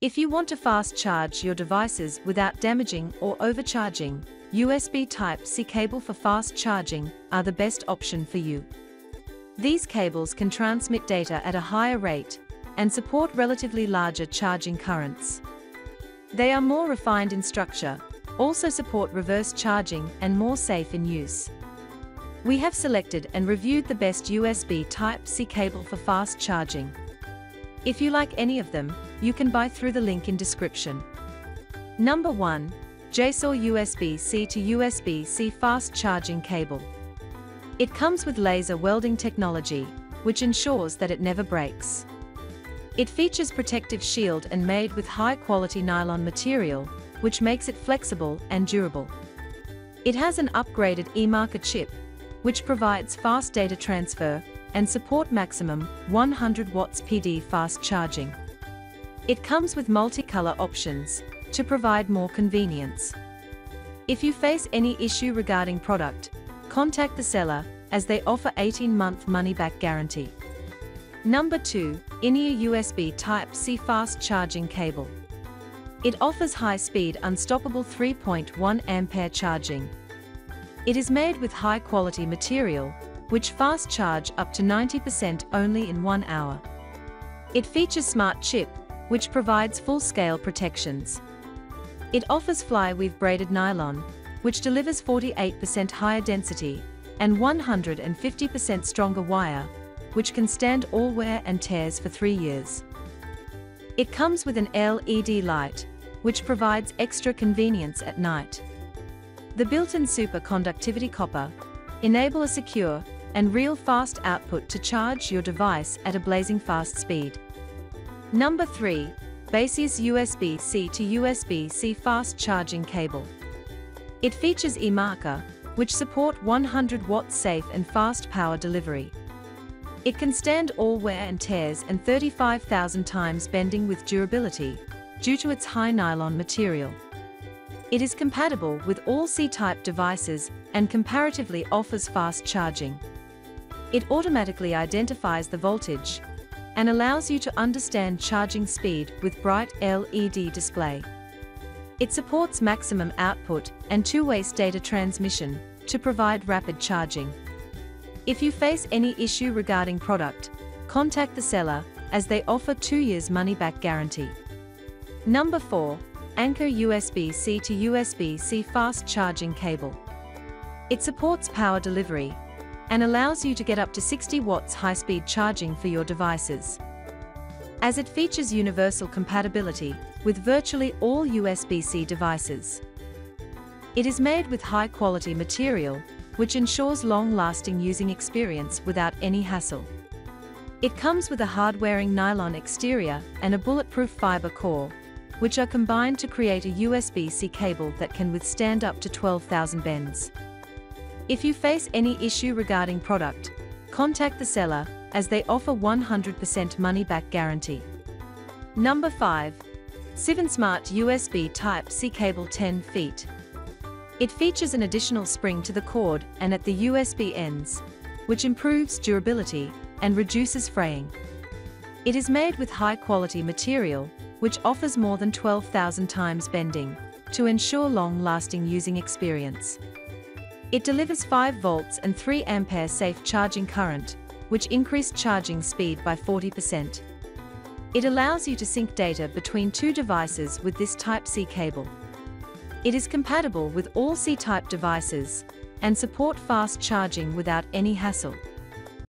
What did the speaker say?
If you want to fast charge your devices without damaging or overcharging, USB Type-C cable for fast charging are the best option for you. These cables can transmit data at a higher rate and support relatively larger charging currents. They are more refined in structure, also support reverse charging and more safe in use. We have selected and reviewed the best USB Type-C cable for fast charging. If you like any of them, you can buy through the link in description. Number 1. JSAUX USB-C to USB-C fast charging cable. It comes with laser welding technology, which ensures that it never breaks. It features protective shield and made with high-quality nylon material, which makes it flexible and durable. It has an upgraded eMarker chip, which provides fast data transfer and support maximum 100 watts PD fast charging. It comes with multicolor options to provide more convenience. If you face any issue regarding product, contact the seller as they offer 18-month money-back guarantee. Number 2, INIU USB Type-C fast charging cable. It offers high-speed unstoppable 3.1 ampere charging. It is made with high-quality material, which fast charge up to 90% only in one hour. It features smart chip, which provides full-scale protections. It offers fly-weave braided nylon, which delivers 48% higher density and 150% stronger wire, which can stand all wear and tears for three years. It comes with an LED light, which provides extra convenience at night. The built-in super conductivity copper enable a secure and real fast output to charge your device at a blazing fast speed. Number 3. Baseus USB-C to USB-C fast charging cable. It features eMarker, which support 100 watts safe and fast power delivery. It can stand all wear and tears and 35,000 times bending with durability, due to its high nylon material. It is compatible with all C-type devices and comparatively offers fast charging. It automatically identifies the voltage and allows you to understand charging speed with bright LED display. It supports maximum output and two-way data transmission to provide rapid charging. If you face any issue regarding product, contact the seller as they offer 2 years money-back guarantee. Number 4. Anker USB-C to USB-C fast charging cable. It supports power delivery and allows you to get up to 60 watts high-speed charging for your devices. As it features universal compatibility with virtually all USB-C devices. It is made with high-quality material which ensures long-lasting using experience without any hassle. It comes with a hard-wearing nylon exterior and a bulletproof fiber core, which are combined to create a USB-C cable that can withstand up to 12,000 bends. If you face any issue regarding product, contact the seller, as they offer 100% money-back guarantee. Number 5. CyvenSmart USB Type-C cable 10 feet. It features an additional spring to the cord and at the USB ends, which improves durability and reduces fraying. It is made with high-quality material, which offers more than 12,000 times bending, to ensure long-lasting using experience. It delivers 5 volts and 3 ampere safe charging current, which increased charging speed by 40%. It allows you to sync data between two devices with this Type-C cable. It is compatible with all C-type devices and support fast charging without any hassle.